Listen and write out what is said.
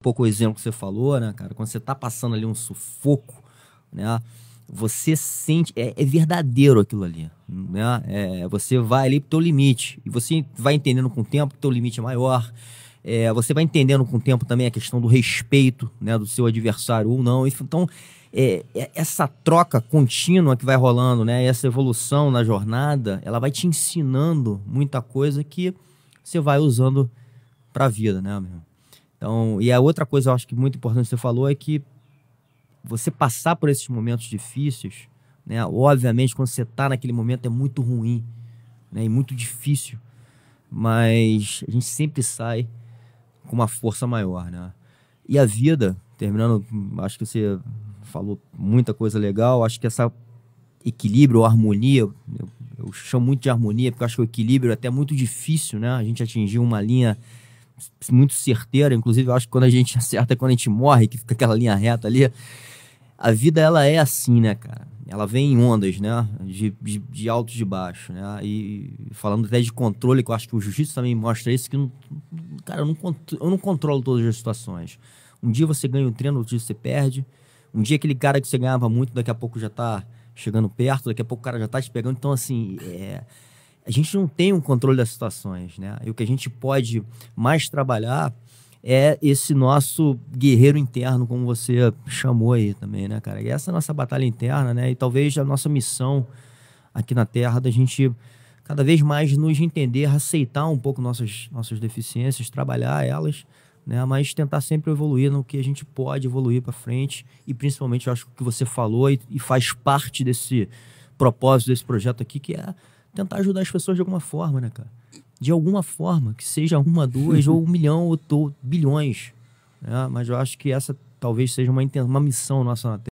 pouco o exemplo que você falou, né, cara? Quando você tá passando ali um sufoco, né? Você sente, é, é verdadeiro aquilo ali, né? É, você vai ali pro teu limite e você vai entendendo com o tempo que teu limite é maior. É, você vai entendendo com o tempo também a questão do respeito, né, do seu adversário ou não. Então, é, é, essa troca contínua que vai rolando, né? Essa evolução na jornada, ela vai te ensinando muita coisa que você vai usando para a vida, né, meu? Então, e a outra coisa eu acho que muito importante que você falou é que você passar por esses momentos difíceis, né? Obviamente, quando você está naquele momento é muito ruim, né? E muito difícil, mas a gente sempre sai com uma força maior, né? E a vida, terminando, acho que você falou muita coisa legal. Acho que essa equilíbrio, harmonia, eu, eu, chamo muito de harmonia, porque acho que o equilíbrio é até muito difícil, né? A gente atingir uma linha muito certeira. Inclusive, eu acho que quando a gente acerta é quando a gente morre, que fica aquela linha reta ali. A vida, ela é assim, né, cara? Ela vem em ondas, né? De, de, de altos e de baixo, né? E falando até de controle, que eu acho que o jiu-jitsu também mostra isso, que, não, cara, eu não, eu não controlo todas as situações. Um dia você ganha o treino, outro dia você perde. Um dia aquele cara que você ganhava muito, daqui a pouco já tá chegando perto, daqui a pouco o cara já tá te pegando. Então, assim, é, a gente não tem um controle das situações, né? E o que a gente pode mais trabalhar é esse nosso guerreiro interno, como você chamou aí também, né, cara? E essa é a nossa batalha interna, né? E talvez a nossa missão aqui na Terra da gente cada vez mais nos entender, aceitar um pouco nossas, nossas deficiências, trabalhar elas né? Mas tentar sempre evoluir no que a gente pode evoluir para frente e principalmente eu acho que você falou e, e, faz parte desse propósito desse projeto aqui que é tentar ajudar as pessoas de alguma forma, né, cara? De alguma forma, que seja uma, duas ou um milhão ou, bilhões, né? Mas eu acho que essa talvez seja uma, uma missão nossa na Terra.